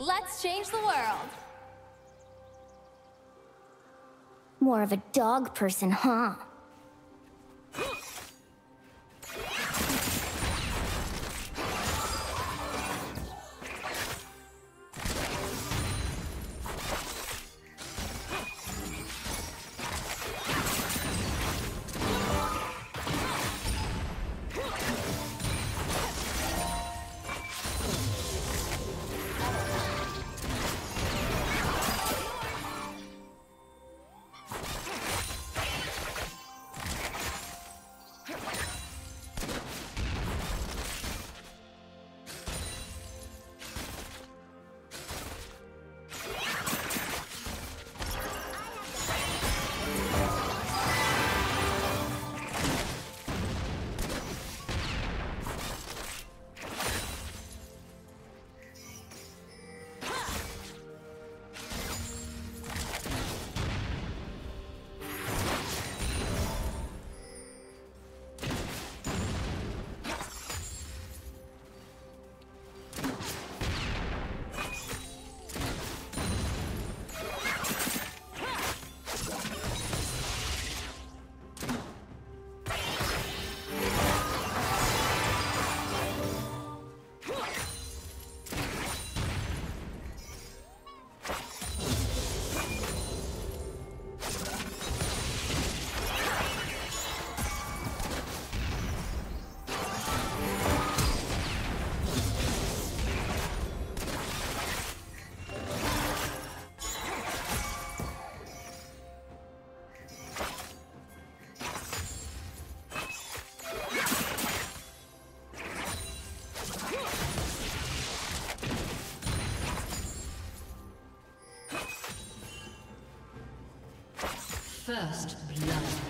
Let's change the world. More of a dog person, huh? First blood.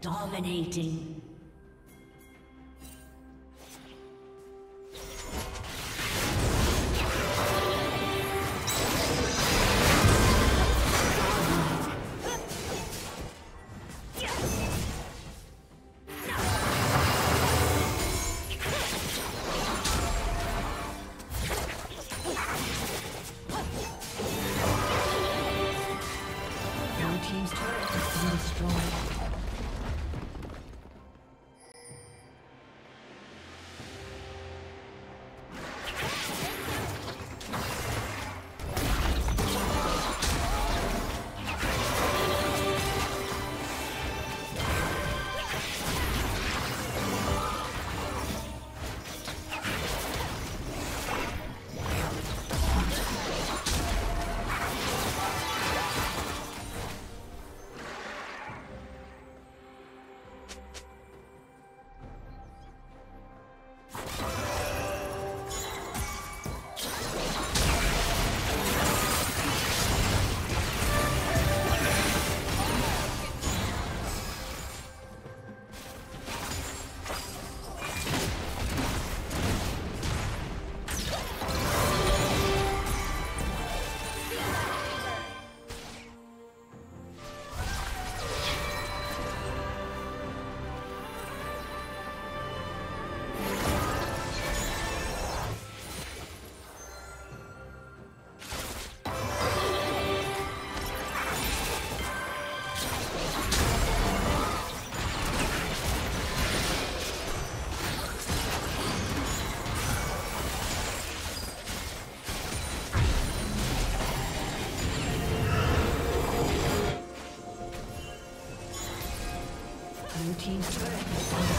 Dominating. Team's turret.